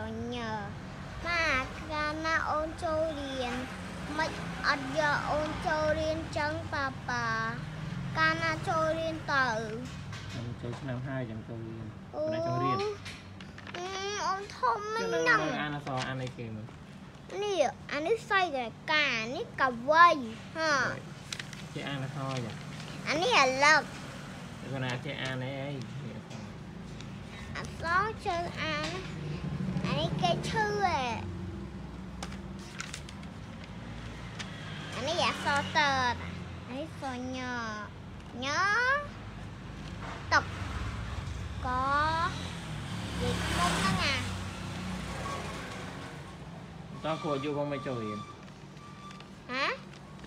សុញើម៉ាកាលណាអូនចូលរៀនមិនអត់យកអូនចូលរៀនចឹងប៉ាប៉ាកាលណាចូលរៀនទៅខ្ញុំចូលឆ្នាំហើយចាំចូលរៀនអូប៉ុន្តែចង់រៀនអឺអូនធំមិគឺញនៅហ្នឹងនៅអានអក្សរអានអីគេមើលនេះអានេះសៃកកានេះកវៃហាចេះអានអក្សរយ៉ាអានេះអាឡឹកតែគាត់ណាចេះអានអីអីនេះអក្សរអសជើអាន rồi nhờ nhớ. Tập có việc không đó nha tao khổ dù con mày chơi hả?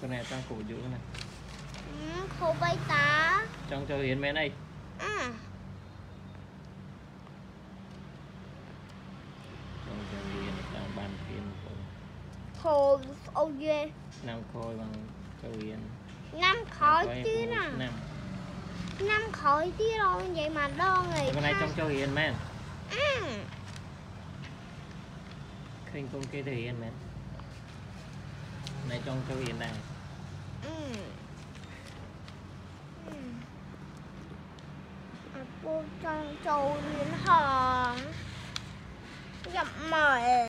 Cái này tao khổ dù này. Ừ, khổ bay tá trong chơi hiền mẹ này. Ừ. khôi ô dê nam khôi bằng châu yến năm khối chứ nè năm năm khối chứ rồi vậy mà đo người cái này trong châu hiền men khinh con kia thì hiền men này trong châu hiền đang cô trong châu hiền hờ.